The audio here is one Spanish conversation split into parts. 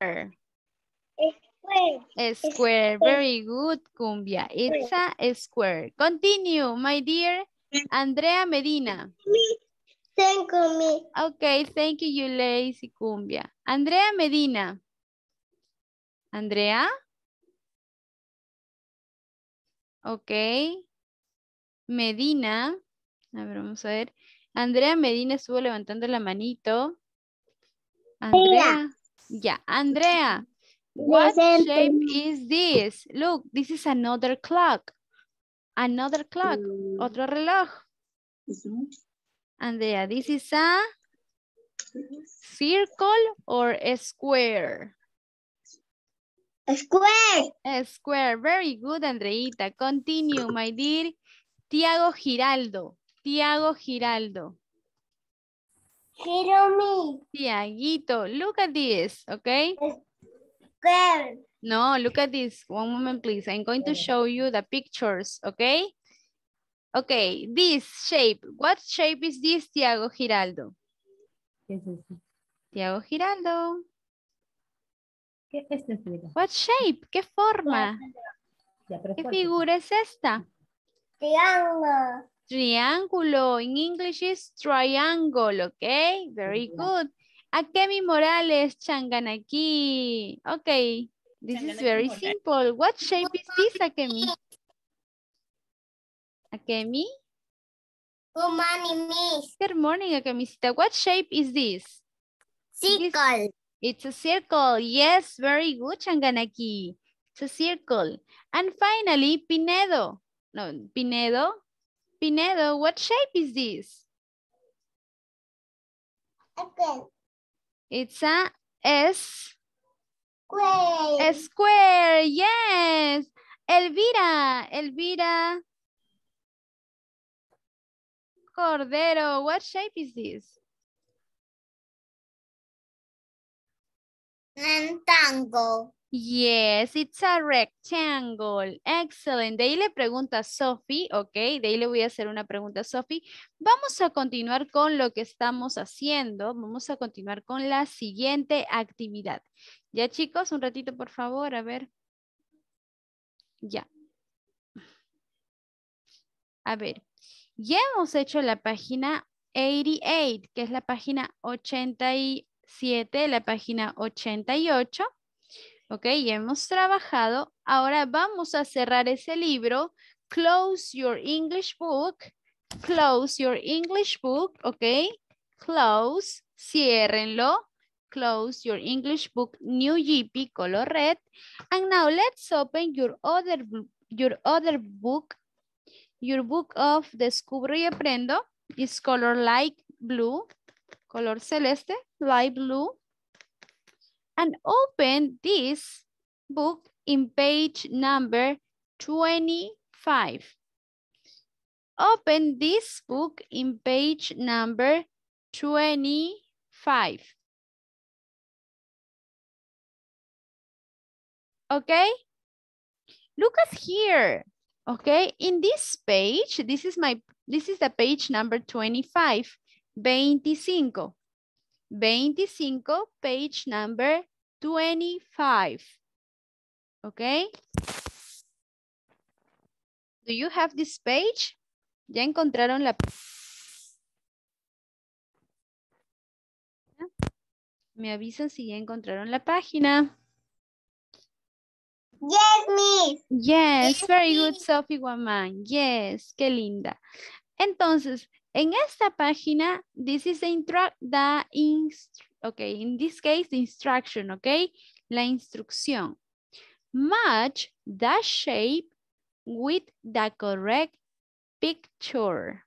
Square. Square. Square. Very good, Cumbia. It's a square. Continue, my dear Andrea Medina. Thank me. Okay, thank you, you lazy Cumbia. Andrea Medina. Andrea. Ok. Medina. A ver, vamos a ver. Andrea Medina estuvo levantando la manito. Andrea. Ya, Andrea. What shape is this? Look, this is another clock. Another clock. Otro reloj. Andrea, this is a circle or a square? Square. A square. Very good, Andreita. Continue, my dear. Tiago Giraldo. Tiago Giraldo. Hiro me. Tiaguito, look at this, okay? Square. No, look at this. One moment, please. I'm going to show you the pictures, okay? Okay, this shape. What shape is this, Tiago Giraldo? ¿Qué es eso? Tiago Giraldo. ¿Qué es? What shape? ¿Qué forma? Ya, ¿Qué fuerte. figura es esta? Triángulo. Triángulo. In English is triangle, okay? Very good. Akemi Morales, Changanaki. Okay, this is very simple. What shape is this, Akemi? Akemi? Good morning, miss. Good morning, Akemisita. What shape is this? Circle. It's a circle. Yes, very good, Changanaki. It's a circle. And finally, Pinedo. No, Pinedo. Pinedo, what shape is this? Okay. It's a S, Square. a square. Yes. Elvira, Elvira. Cordero, what shape is this? Rectangle. Yes, it's a rectangle. Excellent. De ahí le pregunta Sophie, ok, de ahí le voy a hacer una pregunta a Sophie. Vamos a continuar con lo que estamos haciendo. Vamos a continuar con la siguiente actividad. Ya chicos, un ratito por favor, a ver. Ya. A ver, ya hemos hecho la página 88, que es la página 87, la página 88. Ok, ya hemos trabajado. Ahora vamos a cerrar ese libro. Close your English book. Close your English book. Ok, close. Ciérrenlo. Close your English book. New GP color red. And now let's open your other, your other book. Your book of Descubro y Aprendo is color light blue. Color celeste, light blue and open this book in page number 25. Open this book in page number 25. Okay? Look at here. Okay, in this page, this is my, this is the page number 25, 25. 25, page number 25. Okay. Do you have this page? ¿Ya encontraron la Me avisan si ya encontraron la página. Yes, miss. Yes, very good, Sophie Guamán. Yes, qué linda. Entonces, en esta página, this is the, instru the inst okay, in this case, the instruction, okay, la instrucción. Match the shape with the correct picture.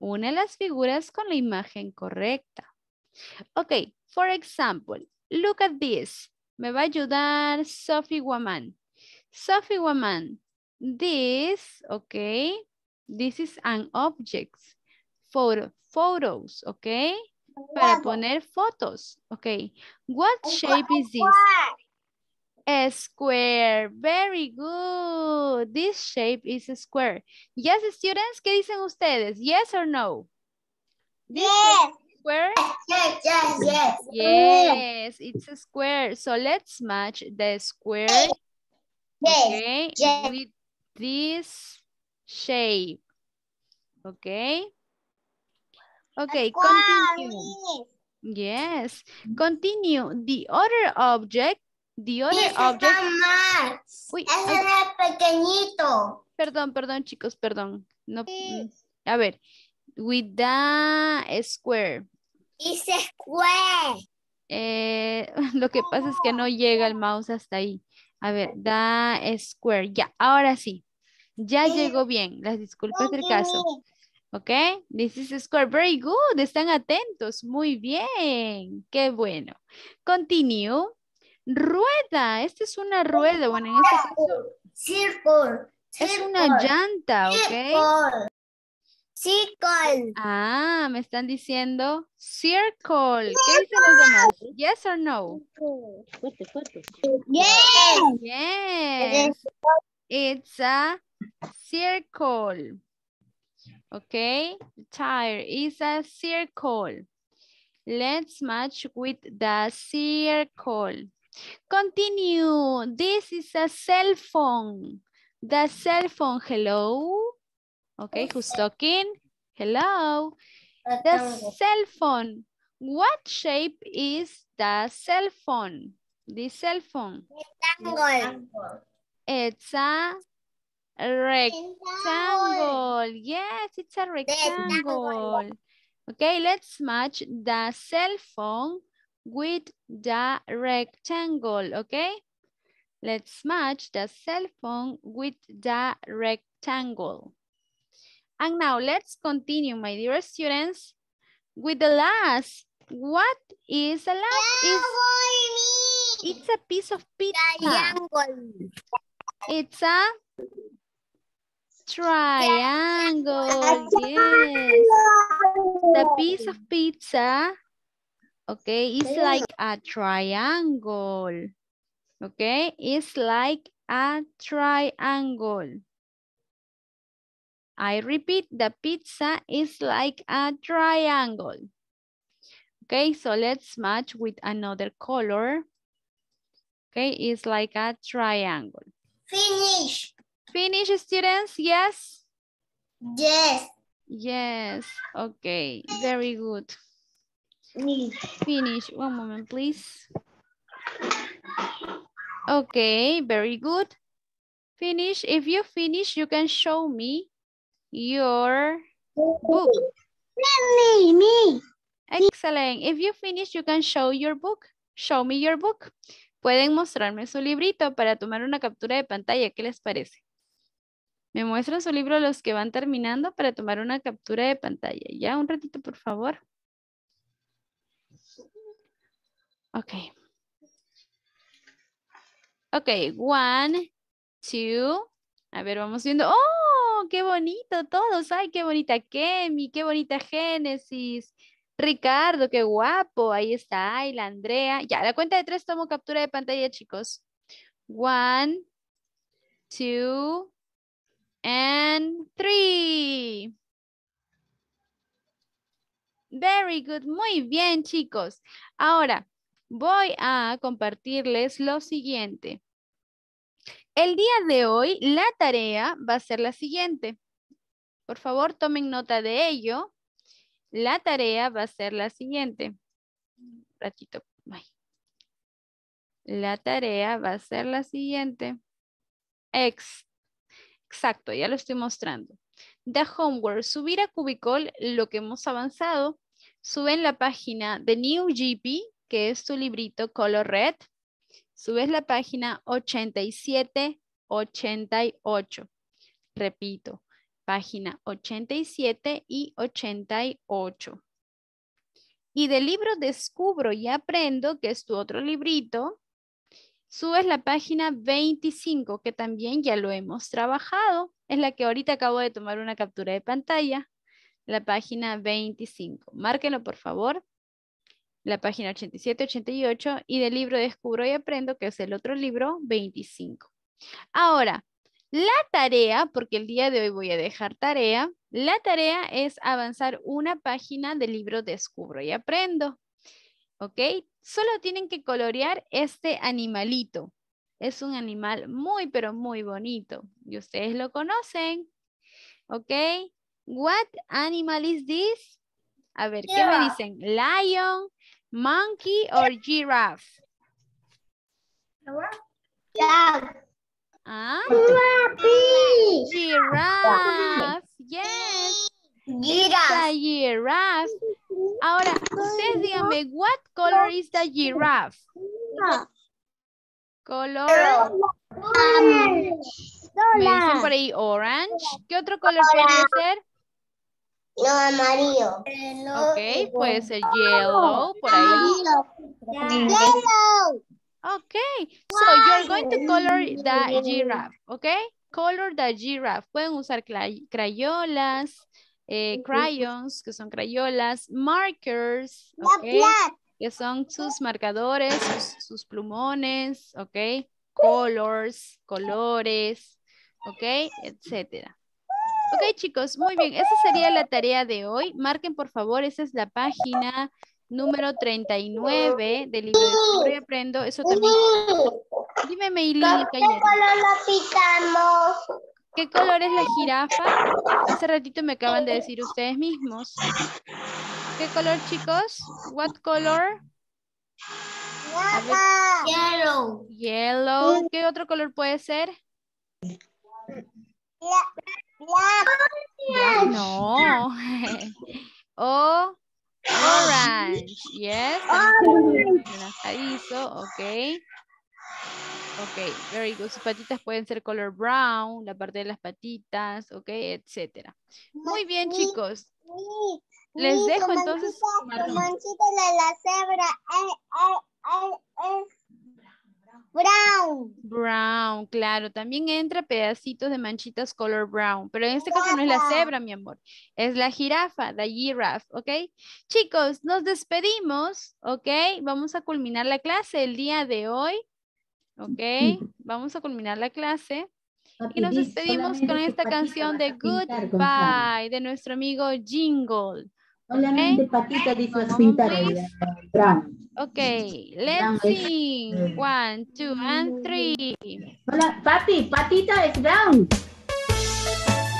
Une las figuras con la imagen correcta. Okay, for example, look at this. Me va a ayudar Sophie Guaman. Sophie Guaman, this, okay, this is an object. Photo, photos, okay? Para poner fotos, okay. What shape is this? A square, very good. This shape is a square. Yes, students, ¿qué dicen ustedes? Yes or no? This Yes. square? Yes, yes, yes. Yes, it's a square. So let's match the square, Yes. okay, yes. with this shape. Okay. Okay, continue. Yes, continue. The other object, the other object. está. Uy, Ese ay, es pequeñito. perdón, perdón, chicos, perdón. No, mm, a ver, with the square. Dice square. Eh, lo que pasa es que no llega el mouse hasta ahí. A ver, the square. Ya, ahora sí. Ya Sí. llegó bien. Las disculpas del caso. Miss. ¿Ok? This is a square. Very good. Están atentos. Muy bien. Qué bueno. Continue. Rueda. Esta es una rueda. Bueno, en este caso Circle. es una llanta, ¿ok? Circle. Circle. Ah, me están diciendo circle. ¿Qué dicen los demás? Yes or no? Fuerte, fuerte. Yes. Yes. It's a circle. Okay. Tire is a circle. Let's match with the circle. Continue. This is a cell phone. The cell phone. Hello. Okay, who's talking? Hello. The cell phone. What shape is the cell phone? The cell phone. Rectangle. It's a rectangle. Yes, it's a rectangle. Okay, let's match the cell phone with the rectangle, okay? Let's match the cell phone with the rectangle. And now let's continue, my dear students, with the last. What is the last? Is It's a piece of pizza. It's a triangle. Yes. The piece of pizza, okay, is like a triangle. Okay, it's like a triangle. I repeat, the pizza is like a triangle. Okay, so let's match with another color. Okay, it's like a triangle. Finish. Finish, students? Yes? Yes. Yes. Okay, very good. Finish. One moment, please. Okay, very good. Finish. If you finish, you can show me your book. Me, me. Excellent. If you finish, you can show your book. Show me your book. Pueden mostrarme su librito para tomar una captura de pantalla. ¿Qué les parece? Me muestran su libro los que van terminando para tomar una captura de pantalla. Ya, un ratito, por favor. Ok. Ok, one, two. A ver, vamos viendo. ¡Oh! ¡Qué bonito todos! ¡Ay, qué bonita Kemi! ¡Qué bonita Génesis! Ricardo, qué guapo. Ahí está Ayla, Andrea. Ya, la cuenta de tres tomo captura de pantalla, chicos. One, two, and three. Very good. Muy bien, chicos. Ahora, voy a compartirles lo siguiente. El día de hoy, la tarea va a ser la siguiente. Por favor, tomen nota de ello. La tarea va a ser la siguiente. Un ratito. La tarea va a ser la siguiente. Ex. Exacto, ya lo estoy mostrando. The homework, subir a Cubicol lo que hemos avanzado. Sube en la página de New GP, que es tu librito color red. Subes la página 87-88. Repito, página 87 y 88. Y del libro Descubro y Aprendo, que es tu otro librito, subes la página 25, que también ya lo hemos trabajado. Es la que ahorita acabo de tomar una captura de pantalla. La página 25. Márquenlo, por favor. La página 87, 88 y del libro Descubro y Aprendo, que es el otro libro, 25. Ahora, La tarea, porque el día de hoy voy a dejar tarea, la tarea es avanzar una página del libro Descubro y Aprendo. ¿Ok? Solo tienen que colorear este animalito. Es un animal muy, pero muy bonito. Y ustedes lo conocen. ¿Ok? What animal is this? A ver, ¿qué me dicen? Lion, monkey or giraffe? Ah, giraffe. Yes, it's a giraffe. Ahora, ustedes díganme, what color is the giraffe? Color, me dicen por ahí orange. ¿Qué otro color podría ser? No, amarillo. Ok, puede ser yellow, por ahí. Yellow. Okay, so you're going to color the giraffe, okay? Color the giraffe. Pueden usar cray- crayolas, eh, crayons, que son crayolas, markers, okay? Que son sus marcadores, sus, sus plumones, okay? Colors, colores, okay? Etcétera. Ok, chicos, muy bien. Esa sería la tarea de hoy. Marquen, por favor, esa es la página número 39 del libro de Descubro y Aprendo. Eso también. Dime, Meilín ¿Qué color lo picamos? ¿Qué color es la jirafa? Hace ratito me acaban de decir ustedes mismos. ¿Qué color, chicos? What color? Yellow. yellow. ¿Qué otro color puede ser? Black, no. o orange. Yes. también Anaranjadizo, ok. Ok, very good. Sus patitas pueden ser color brown, la parte de las patitas, ok, etcétera. Muy bien, chicos. Les dejo entonces. La manchita de la cebra es, es, es, es brown. Brown, claro. También entra pedacitos de manchitas color brown. Pero en este caso no es la cebra, mi amor. Es la jirafa, la giraffe, ¿ok? Chicos, nos despedimos, ¿ok? Vamos a culminar la clase el día de hoy. ¿Ok? Vamos a culminar la clase. Y nos despedimos con esta canción de Goodbye de nuestro amigo Jingle. Solamente patita dice vas pintar Please. el brown. Ok, Brown let's es- sing. One, two, and three. Hola, papi, patita es brown.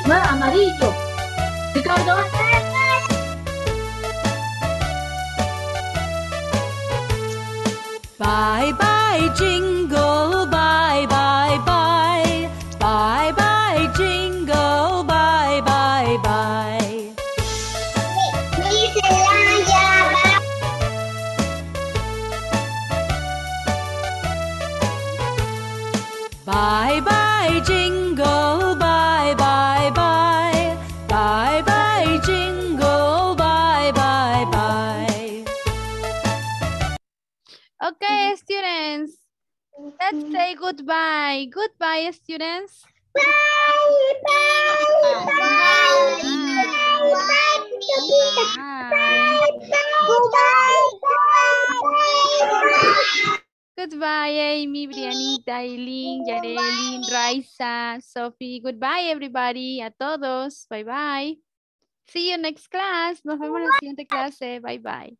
No, amarillo. Ricardo. Bye bye jingle, Bye bye jingle, bye bye bye. Bye bye jingle, bye bye bye. Okay, students. Let's say goodbye. Goodbye, students. Bye, bye, bye, bye, bye, Pepita. Bye. Goodbye, goodbye. Goodbye, Amy, Eileen, Yarelin, Raisa, Sophie. Goodbye, everybody. A todos. Bye, bye. See you next class. Nos vemos en la siguiente clase. Bye, bye.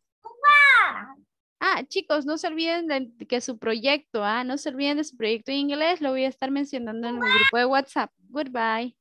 Ah, chicos, no se olviden de que su proyecto, ah, no se olviden de su proyecto en inglés. Lo voy a estar mencionando en el grupo de WhatsApp. Goodbye.